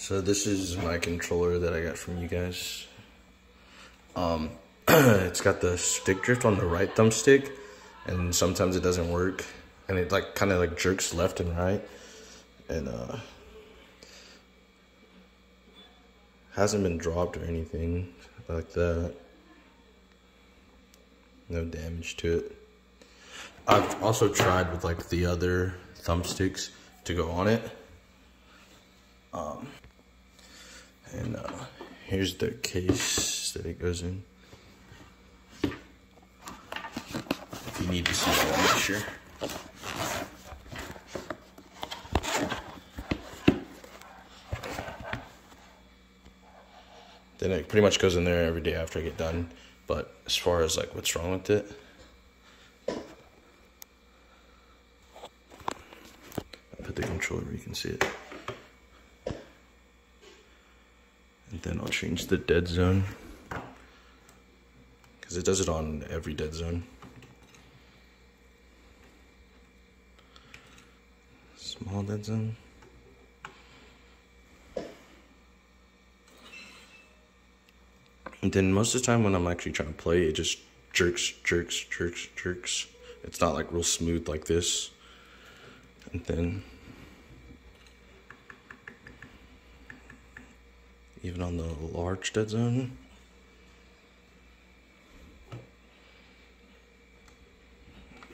So this is my controller that I got from you guys. Um, it's got the stick drift on the right thumbstick, and sometimes it doesn't work, and it like kind of like jerks left and right, and uh, hasn't been dropped or anything like that. No damage to it. I've also tried with like the other thumbsticks to go on it. Um, and uh, here's the case that it goes in. If you need to see that picture. Then it pretty much goes in there every day after I get done. But as far as like what's wrong with it, put the controller where you can see it. And then I'll change the dead zone. Because it does it on every dead zone. Small dead zone. And then most of the time when I'm actually trying to play, it just jerks, jerks, jerks, jerks. It's not like real smooth like this. And then even on the large dead zone.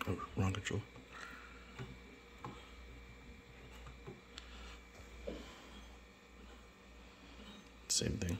Oh, wrong control. Same thing.